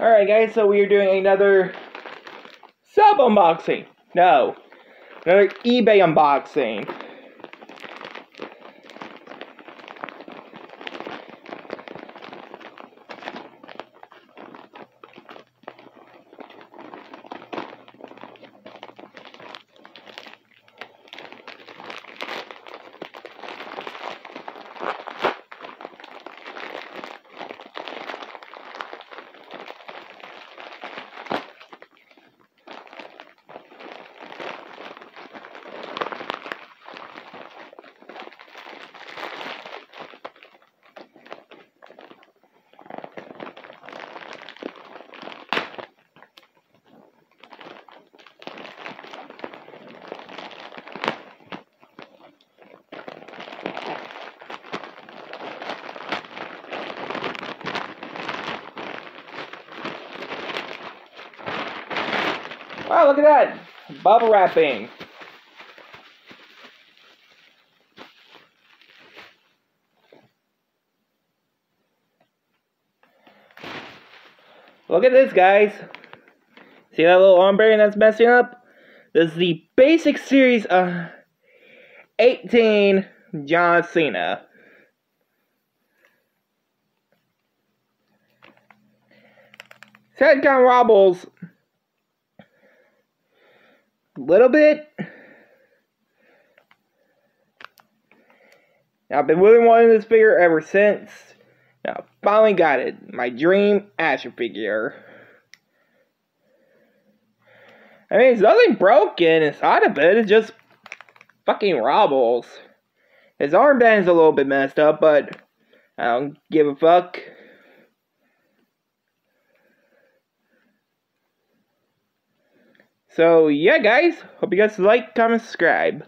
Alright guys, so we are doing another sub unboxing. No. Another eBay unboxing. Wow, look at that! Bubble wrapping. Look at this, guys. See that little arm bearing that's messing up? This is the basic series of 18 John Cena. Kind of wobbles little bit. I've been really wanting this figure ever since. Now, finally got it. My dream action figure. I mean, it's nothing broken inside of it. It's just fucking robbles. His armband's a little bit messed up, but I don't give a fuck. So, yeah, guys. Hope you guys like, comment, subscribe.